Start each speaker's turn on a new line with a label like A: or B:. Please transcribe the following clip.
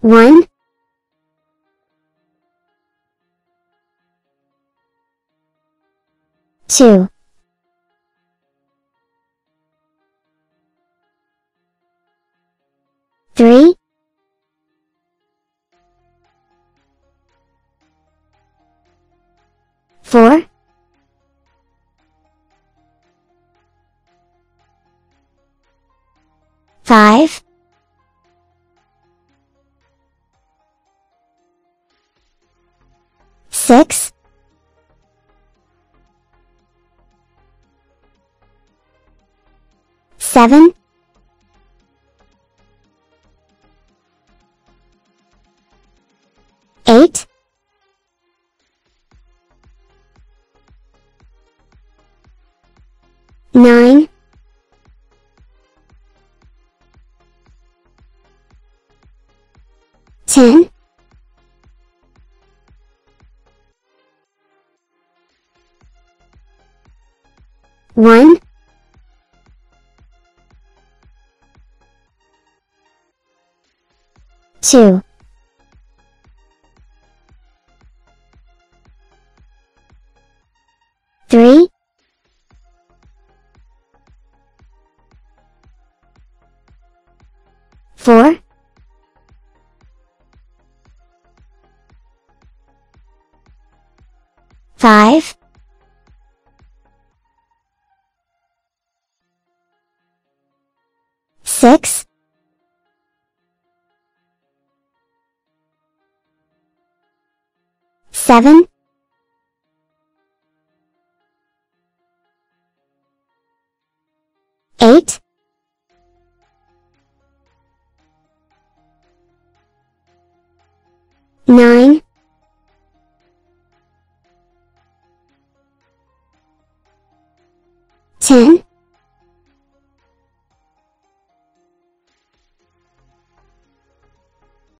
A: One. Two. Three. Four. Five. Six. Seven. Eight. Nine. Ten. One. Two. Three. Four. Five. Six. Seven. Eight. Nine. Ten.